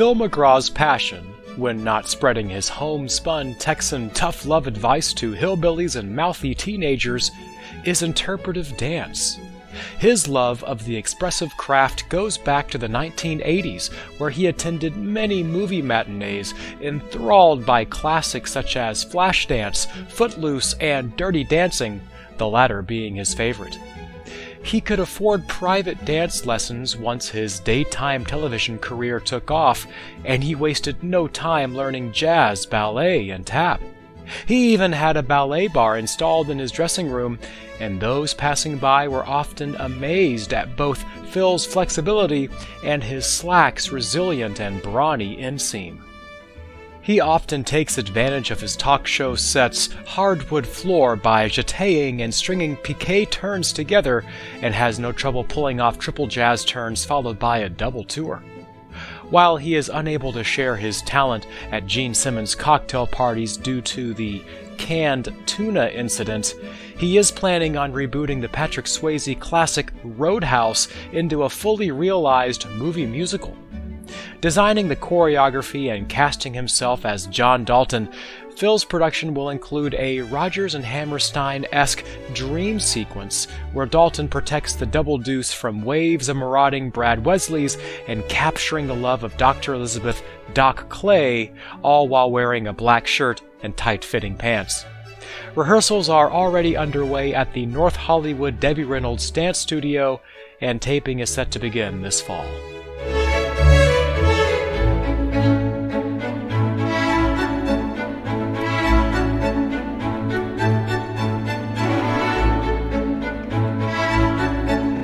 Phil McGraw's passion, when not spreading his homespun Texan tough love advice to hillbillies and mouthy teenagers, is interpretive dance. His love of the expressive craft goes back to the 1980s, where he attended many movie matinees, enthralled by classics such as Flashdance, Footloose, and Dirty Dancing, the latter being his favorite. He could afford private dance lessons once his daytime television career took off, and he wasted no time learning jazz, ballet, and tap. He even had a ballet barre installed in his dressing room, and those passing by were often amazed at both Phil's flexibility and his slack's resilient and brawny inseam. He often takes advantage of his talk show set's hardwood floor by jetéing and stringing piqué turns together, and has no trouble pulling off triple jazz turns followed by a double tour. While he is unable to share his talent at Gene Simmons' cocktail parties due to the canned tuna incident, he is planning on rebooting the Patrick Swayze classic Roadhouse into a fully realized movie musical. Designing the choreography and casting himself as John Dalton, Phil's production will include a Rodgers and Hammerstein esque dream sequence where Dalton protects the Double Deuce from waves of marauding Brad Wesleys and capturing the love of Dr. Elizabeth Doc Clay, all while wearing a black shirt and tight fitting pants. Rehearsals are already underway at the North Hollywood Debbie Reynolds Dance Studio, and taping is set to begin this fall.